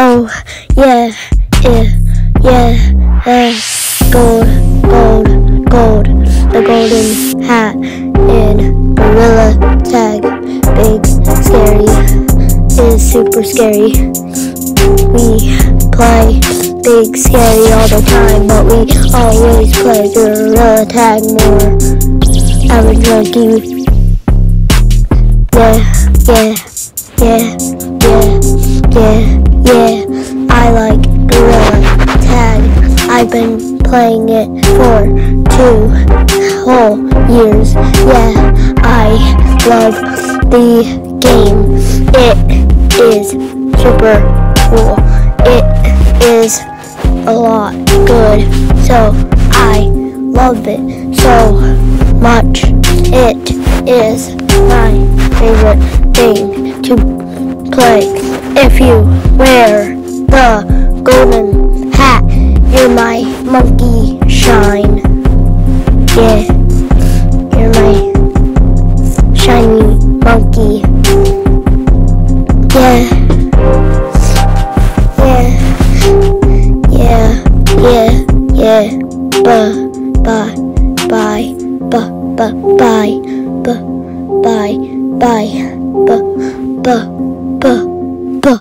Oh, yeah, yeah, yeah, yeah. Gold, gold, gold. The golden hat in Gorilla Tag. Big, scary, is super scary. We play big, scary all the time, but we always play Gorilla Tag more. I'm a junkie. Yeah, yeah, yeah, yeah, yeah. Yeah, I like Gorilla Tag. I've been playing it for two whole years. Yeah, I love the game. It is super cool. It is a lot good. So I love it so much. It is my favorite thing to play. If you wear the golden hat, you're my monkey shine. Yeah, you're my shiny monkey. Yeah, yeah, yeah, yeah, yeah. Bye, bye, bye, bye, bye, bye, bye, bye. Б.